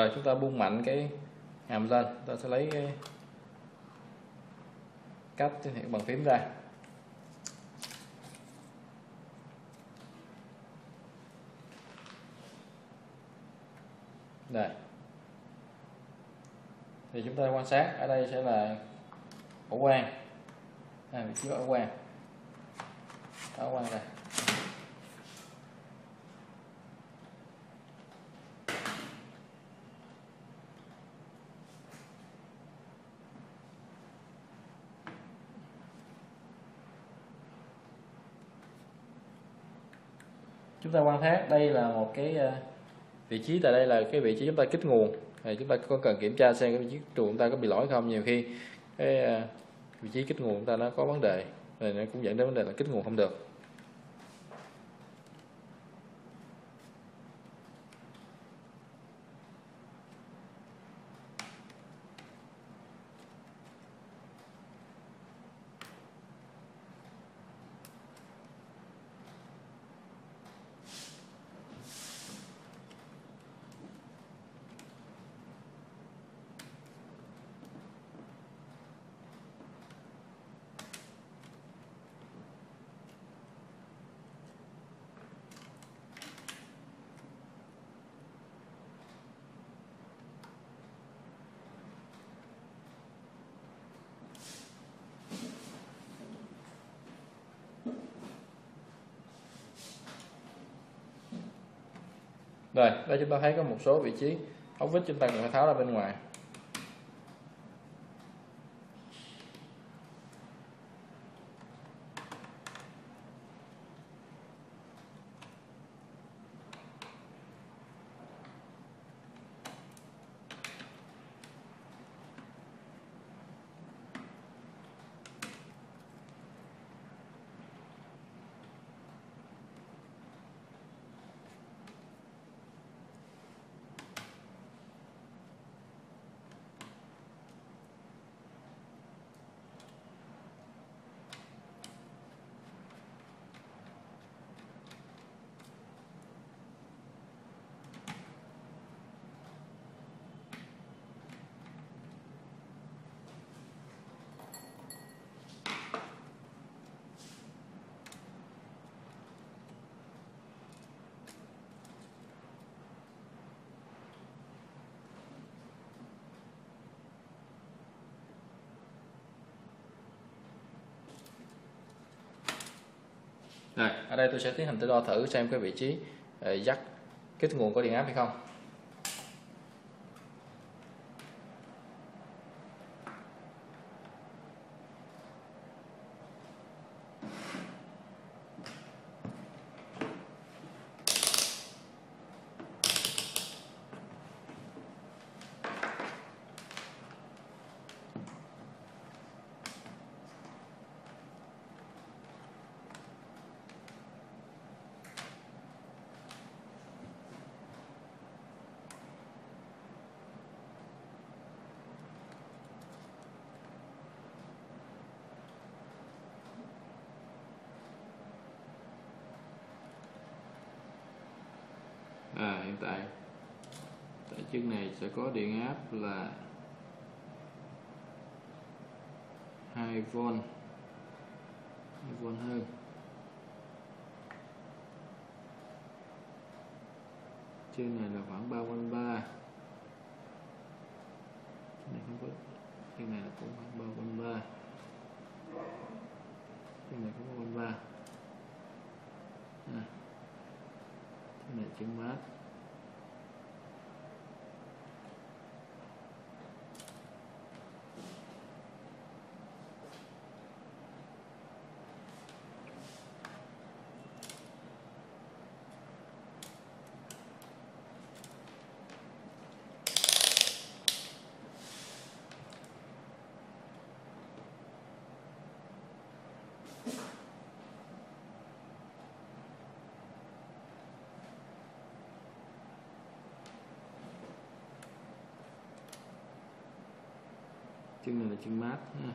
rồi chúng ta buông mạnh cái hàm lên ta sẽ lấy cái cách thực hiện bằng phím ra. Đây thì chúng ta quan sát ở đây sẽ là ổ quan à, vị trí ổ quan ổ quan đây. Chúng ta quan sát, đây là một cái ờ, vị trí, tại đây là cái vị trí chúng ta kích nguồn. Thì chúng ta có cần kiểm tra xem cái vị trí trụ chúng ta có bị lỗi không. Nhiều khi cái ờ, vị trí kích nguồn chúng ta nó có vấn đề rồi nó cũng dẫn đến vấn đề là kích nguồn không được. Rồi, đây chúng ta thấy có một số vị trí ốc vít chúng ta cần phải tháo ra bên ngoài. Rồi, ở đây tôi sẽ tiến hành tôi đo thử xem cái vị trí uh, dắt kích nguồn có điện áp hay không. À, hiện tại. Tại chân này sẽ có điện áp là 2V 2V hơn. Chân này là khoảng 3V3 chân này không có chân này là cũng khoảng 3V3 chân này cũng 3V3 à này chữ mát. Chân này là chân mát ha.